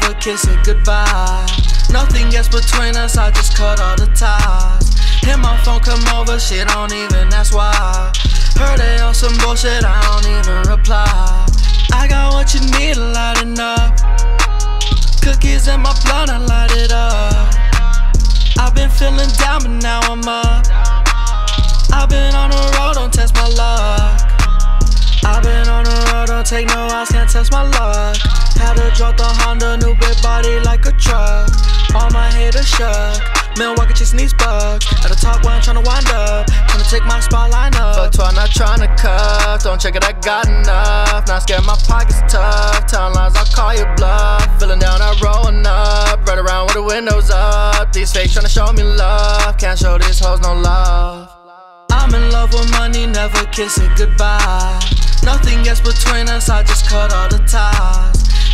never kiss it goodbye. Nothing gets between us, I just cut all the ties. Hit my phone, come over, shit, don't even ask why. Heard they on some bullshit, I don't even reply. I got what you need, lighting up. Cookies in my blunt, I light it up. I've been feeling down, but now I'm up. I've been on the road, don't test my luck. I've been on the road, don't take no odds, can't test my luck. Had to drop the Honda, new big body like a truck. All my haters shook. Milwaukee chasing these bugs. At the top where I'm tryna wind up. Trying to take my spotlight up. Fuck 12, not trying to cuff. Don't check it, I got enough. Not scared, my pockets tough. Town lines, I'll call you bluff. Feeling down, I'm rolling up. Right around with the windows up. These fakes tryna show me love. Can't show these hoes no love. I'm in love with money, never kiss it goodbye. Nothing gets between us, I just cut all the ties.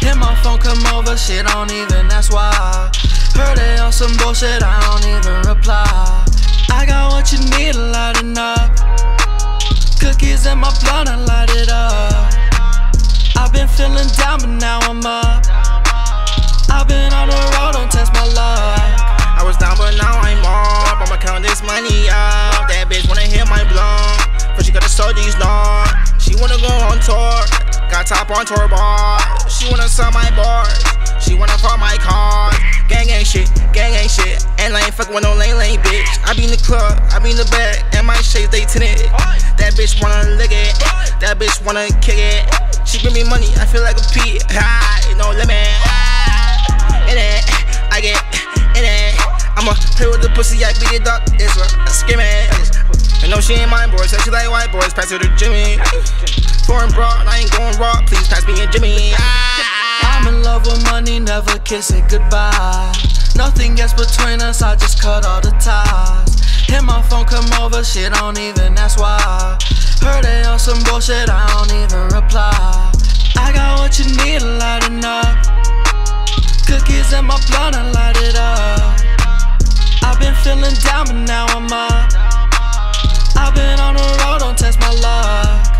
Hit my phone, come over, shit, don't even ask why. Heard they on some bullshit, I don't even reply. I got what you need, lighting up. Cookies in my blunt, I light it up. I've been feeling down, but now I'm up. Got top on tour bar. She wanna sell my bars. She wanna call my cars. Gang ain't shit, gang ain't shit. And I ain't fucking with no lane lane bitch. I be in the club, I be in the bag, and my shades they tinted. That bitch wanna lick it. That bitch wanna kick it. She bring me money, I feel like a P. Ah, no limit. In it, I get in it. I'ma play with the pussy, I beat it up. It's a screaming. I know she ain't mine, boy, said she like white boys. Pass her to Jimmy. Foreign broad, I raw. Please pass me a Jimmy. I'm in love with money, never kiss it goodbye. Nothing gets between us, I just cut all the ties. Hit my phone, come over, shit, don't even ask why. Heard they on some bullshit, I don't even reply. I got what you need, lighting up. Cookies in my blunt, I light it up. I've been feeling down, but now I'm up. I've been on the road, don't test my luck.